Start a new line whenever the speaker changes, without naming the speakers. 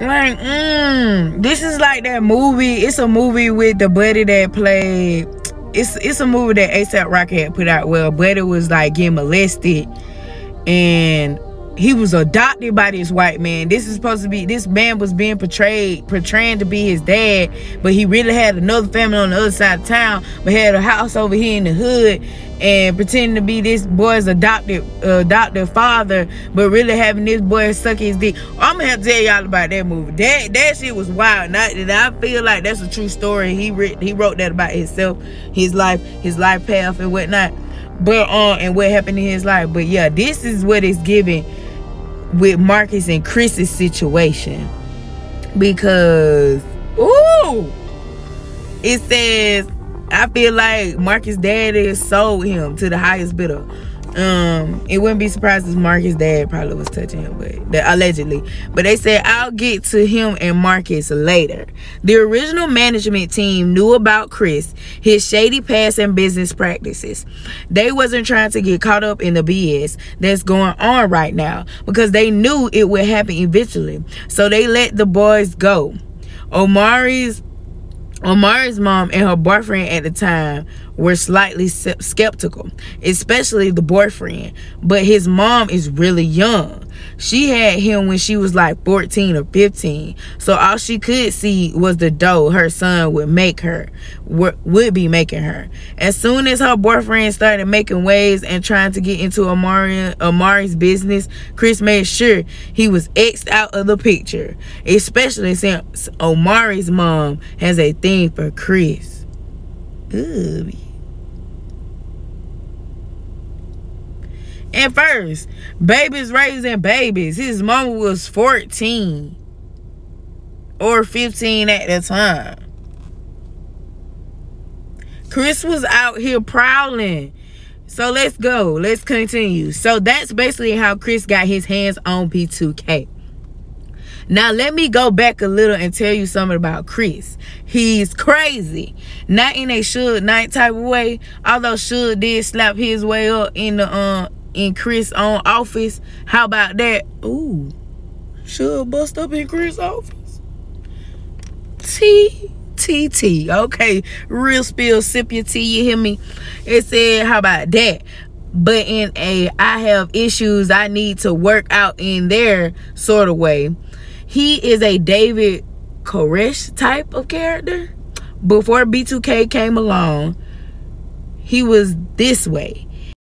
like, mm, this is like that movie. It's a movie with the buddy that played. It's it's a movie that ASAP Rocky put out. Well, buddy was like getting molested, and he was adopted by this white man. This is supposed to be this man was being portrayed portraying to be his dad, but he really had another family on the other side of town, but had a house over here in the hood and pretending to be this boy's adopted uh, adopted father, but really having this boy suck his dick. I'm gonna have to tell y'all about that movie. That that shit was wild. And I, and I feel like that's a true story. He re- he wrote that about himself, his life, his life path and whatnot. But uh, and what happened in his life. But yeah, this is what it's giving with Marcus and Chris's situation. Because ooh, it says I feel like Marcus' dad is sold him to the highest bidder. Um, it wouldn't be surprised if Marcus' dad probably was touching him, but allegedly. But they said I'll get to him and Marcus later. The original management team knew about Chris, his shady past and business practices. They wasn't trying to get caught up in the BS that's going on right now because they knew it would happen eventually. So they let the boys go. Omari's Omari's mom and her boyfriend at the time were slightly skeptical, especially the boyfriend. But his mom is really young. She had him when she was like 14 or 15. So all she could see was the dough her son would make her, would be making her. As soon as her boyfriend started making waves and trying to get into Omari, Omari's business, Chris made sure he was X'd out of the picture. Especially since Omari's mom has a thing for Chris. Ooh. And first, babies raising babies. His mama was 14 or 15 at the time. Chris was out here prowling. So let's go. Let's continue. So that's basically how Chris got his hands on B2K. Now let me go back a little and tell you something about Chris. He's crazy. Not in a Suge Knight type of way. Although Suge did slap his way up in the uh in Chris' own office. How about that? Ooh, Suge bust up in Chris' office. T T T. Okay, real spill, sip your tea. You hear me? It said, how about that? But in a I have issues I need to work out in there sort of way. He is a David Koresh type of character. Before B2K came along, he was this way